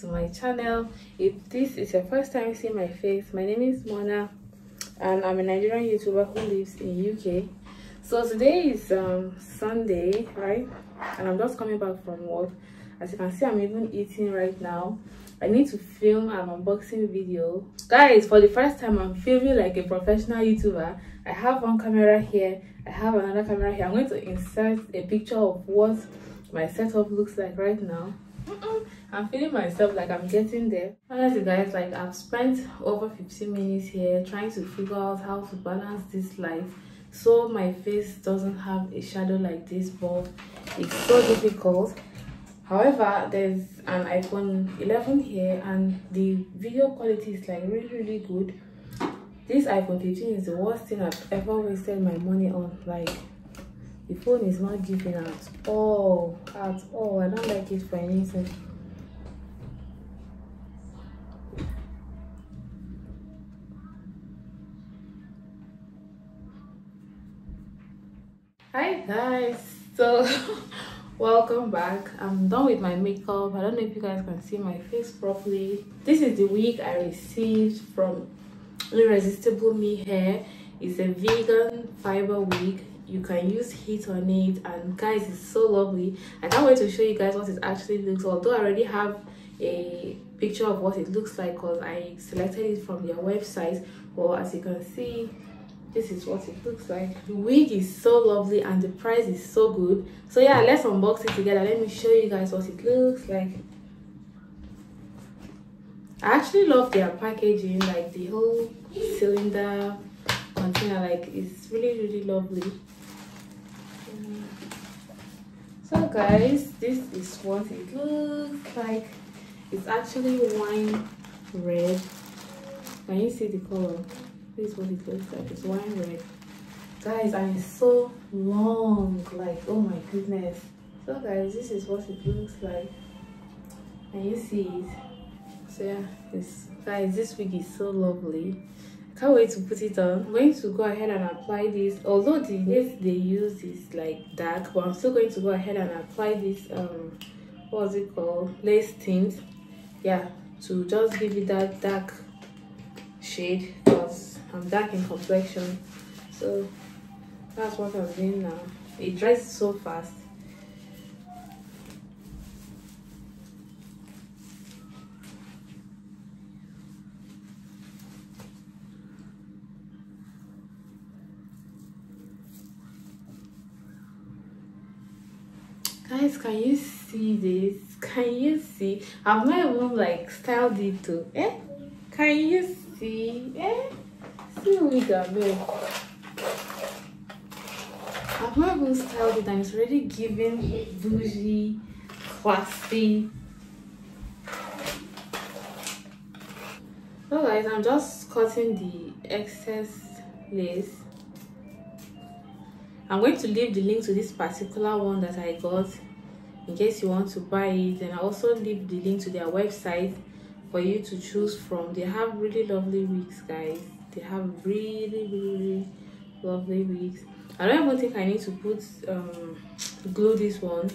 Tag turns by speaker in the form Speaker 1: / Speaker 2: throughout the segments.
Speaker 1: to my channel. If this is your first time seeing my face my name is Monah and i'm a nigerian youtuber who lives in uk so today is um sunday right? And i'm just coming back from work. As you can see i'm even eating right now. I need to film an unboxing video. Guys for the first time i'm filming like a professional youtuber. I have one camera here. I have another camera here. I'm going to insert a picture of what my setup looks like right now i'm feeling myself like i'm getting there. Honestly guys like i've spent over 15 minutes here trying to figure out how to balance this light so my face doesn't have a shadow like this but it's so difficult. However there's an iphone 11 here and the video quality is like really really good. This iphone 15 is the worst thing i've ever wasted my money on like the phone is not giving at all at all. I don't like it for anything. Hi guys. So welcome back. I'm done with my makeup. I don't know if you guys can see my face properly. This is the wig i received from irresistible me hair. It's a vegan fiber wig you can use heat on it and guys it's so lovely. I can't wait to show you guys what it actually looks although i already have a picture of what it looks like because i selected it from their website well as you can see this is what it looks like. The wig is so lovely and the price is so good. So yeah let's unbox it together. Let me show you guys what it looks like. I actually love their packaging like the whole cylinder container like it's really really lovely so guys this is what it looks like. It's actually wine red. Can you see the color? This is what it looks like. It's wine red. Guys and it's so long like oh my goodness. So guys this is what it looks like. And you see it? So yeah this guys this wig is so lovely can't wait to put it on. I'm going to go ahead and apply this. Although the lace they use is like dark but i'm still going to go ahead and apply this um what's it called? Lace tint. Yeah to just give it that dark shade because i'm dark in complexion. So that's what i'm doing now. It dries so fast guys can you see this? Can you see? I've not even like styled it to eh? Can you see? Eh? See wig abeg i've not even styled it and it's already giving bougie classy. So guys i'm just cutting the excess lace I'm going to leave the link to this particular one that I got in case you want to buy it and I also leave the link to their website for you to choose from. They have really lovely wigs guys. They have really really lovely wigs. I don't even think I need to put um, glue this one.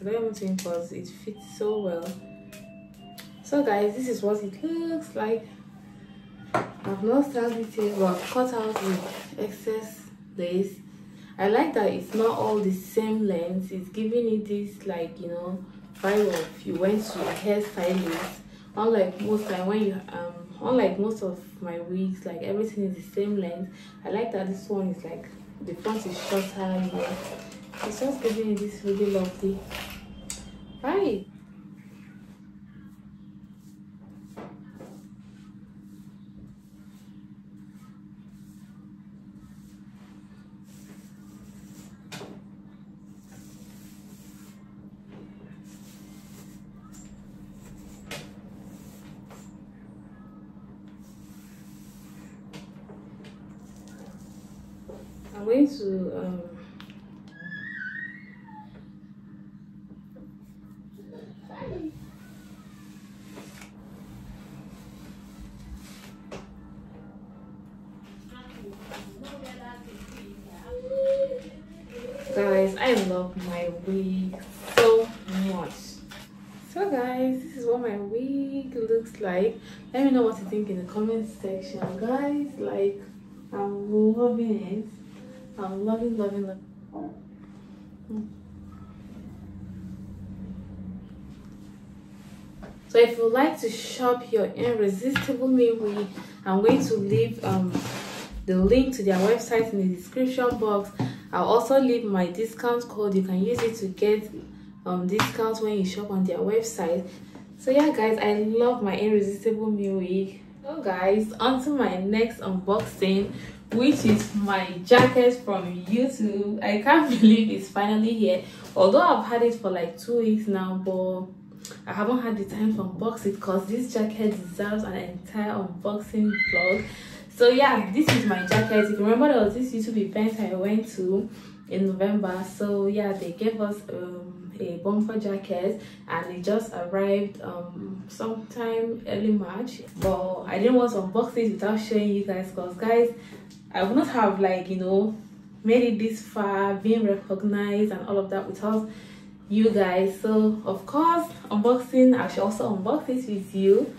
Speaker 1: I don't even think because it fits so well. So guys this is what it looks like. I've not styled it but I've cut out the excess lace i like that it's not all the same length. It's giving it this like you know vibe of you went to a hairstylist. Unlike most time when you um unlike most of my wigs like everything is the same length. I like that this one is like the front is shorter know. It's just giving it this really lovely right I'm going to um, guys i love my wig so much. So guys this is what my wig looks like. Let me know what you think in the comment section. Guys like i'm loving it i'm loving loving loving so if you like to shop your irresistible Me wig i'm going to leave um the link to their website in the description box i'll also leave my discount code. You can use it to get um discounts when you shop on their website. So yeah guys i love my irresistible Me wig so guys on to my next unboxing which is my jacket from youtube. I can't believe it's finally here. Although i've had it for like two weeks now but i haven't had the time to unbox it because this jacket deserves an entire unboxing vlog. So yeah this is my jacket. If you remember there was this youtube event i went to in november. So yeah they gave us um, a bumper jacket and it just arrived um sometime early march. But i didn't want to unbox it without showing you guys because guys i would not have like you know made it this far being recognized and all of that without you guys. So of course unboxing i should also unbox this with you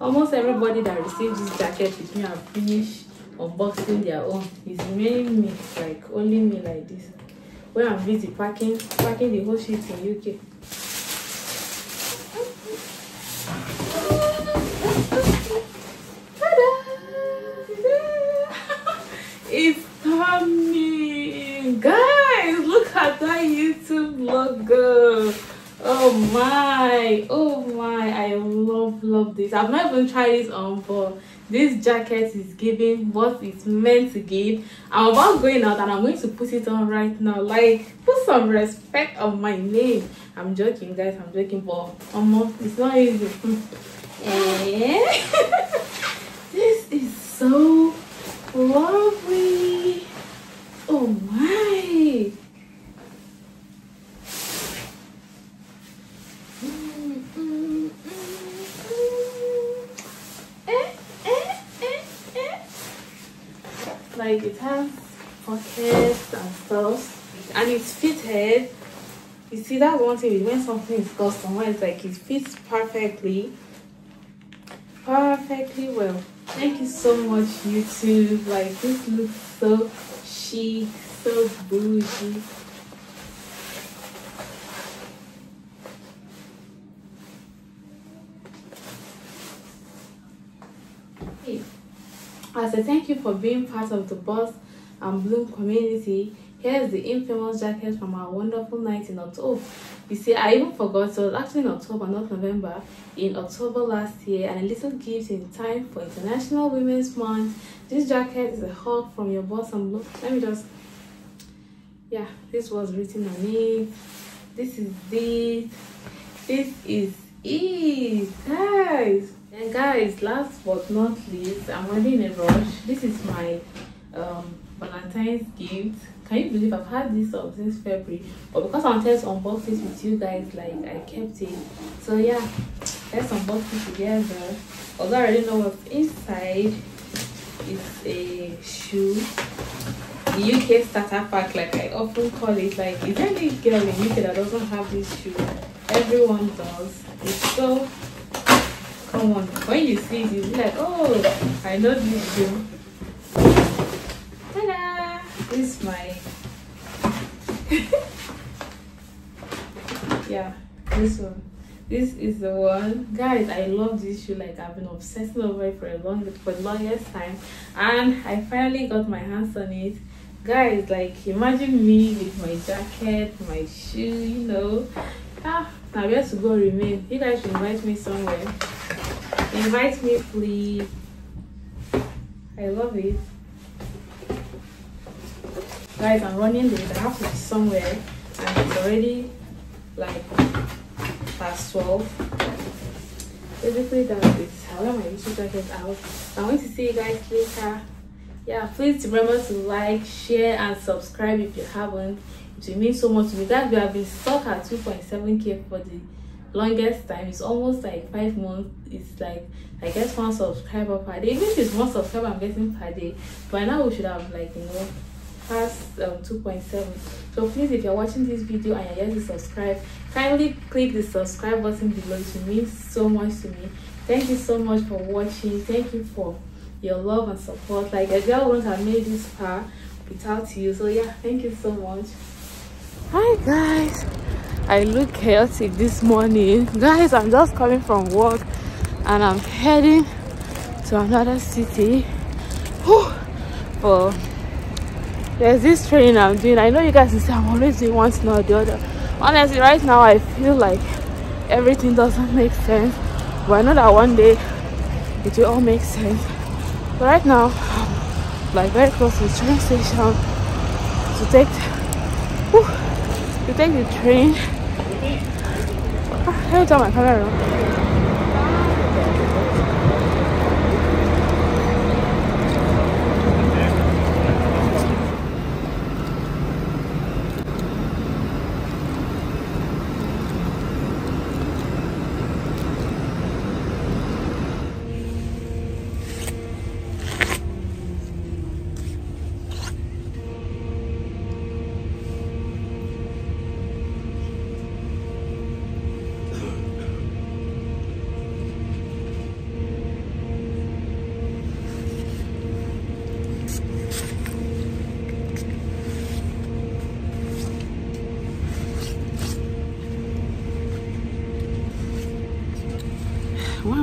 Speaker 1: almost everybody that receives this jacket with me have finished unboxing their own. It's remaining me like only me like this. When i'm busy packing packing the whole shit in uk it's coming. Guys look at that youtube logo oh my oh my i love love this. I've not even tried this on but this jacket is giving what it's meant to give. I'm about going out and i'm going to put it on right now. Like put some respect on my name. I'm joking guys i'm joking but um, it's not easy. Eh? this is so lovely. Oh my like it has pockets and stuff. And it's fitted you see that one thing when something is custom, it's like it fits perfectly. Perfectly well. Thank you so much youtube. Like this looks so chic so bougie As a thank you for being part of the Boss and Bloom community, here's the infamous jacket from our wonderful night in October. You see, I even forgot, so it was actually in October, not November, in October last year, and a little gift in time for International Women's Month. This jacket is a hug from your boss and Bloom. Let me just, yeah, this was written on it. This is it. This is it, guys guys last but not least i'm already in a rush. This is my um valentine's gift. Can you believe i've had this up since february? But because i wanted to unbox this with you guys like i kept it. So yeah let's unbox it together. Although i already know what's inside. It's a shoe. The uk starter pack like i often call it. Like is there any girl in uk that doesn't have this shoe? Everyone does. It's so come on. When you see it you'll be like oh i know this shoe ta-da! This is my yeah this one. This is the one. Guys i love this shoe. Like i've been obsessing over it for a long for the longest time. And i finally got my hands on it. Guys like imagine me with my jacket my shoe you know. Ah now where to go remain. You guys should invite me somewhere invite me please. I love it. Guys i'm running late i have to be somewhere and it's already like past 12 basically that's it. I wear my little jacket. Out i'm going to see you guys later. Yeah please remember to like share and subscribe if you haven't. It will mean so much to me. Guys we have been stuck at 2.7k for the longest time it's almost like five months. It's like i guess one subscriber per day. Even if it's one subscriber i'm getting per day by now we should have like you know past um, 2.7 so please if you're watching this video and you're yet to subscribe kindly click the subscribe button below. It means so much to me. Thank you so much for watching. Thank you for your love and support. Like a girl wouldn't have made this far without you. So yeah thank you so much. Hi guys i look chaotic this morning. Guys i'm just coming from work and i'm heading to another city. Whew. for there's this training i'm doing. I know you guys say i'm always doing one thing or the other. Honestly right now i feel like everything doesn't make sense. But i know that one day it will all make sense. But right now I'm like very close to the train station to take whew, to take the train ah, let me turn my camera around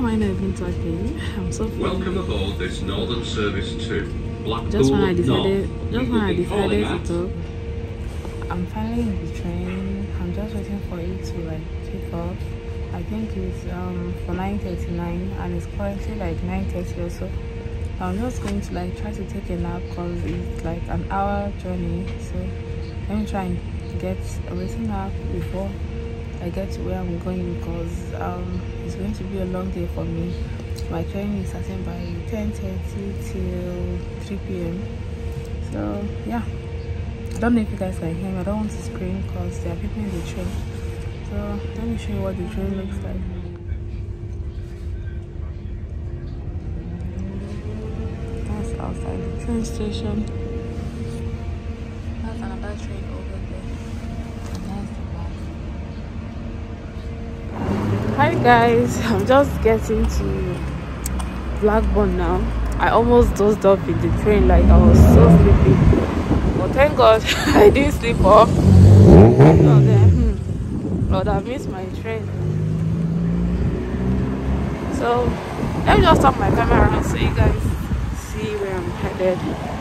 Speaker 1: Why am I not talking? I'm so funny.
Speaker 2: Welcome aboard this Northern Service 2. Blackpool
Speaker 1: Just when I decided,
Speaker 2: North.
Speaker 1: just
Speaker 2: We
Speaker 1: when I
Speaker 2: will be calling
Speaker 1: decided to
Speaker 2: at
Speaker 1: talk, I'm finally in the train. I'm just waiting for it to like take off. I think it's um for 9:39 and it's currently like 9:30 or so. I'm just going to like try to take a nap because it's like an hour journey. So let me try and get a little nap before I get to where I'm going because um, it's going to be a long day for me. My training is starting by 10:30 till 3 p.m. So yeah, I don't know if you guys can hear me. I don't want to scream because there are people in the train. So let me show you what the train looks like. That's outside the train station. That's another train over there. And that's the back. Hi guys, I'm just getting to Blackburn now. I almost dozed off in the train like I was so sleepy. But thank God I didn't sleep off. Hmm, Lord, I missed my train. So let me just stop my camera around so you guys see where I'm headed.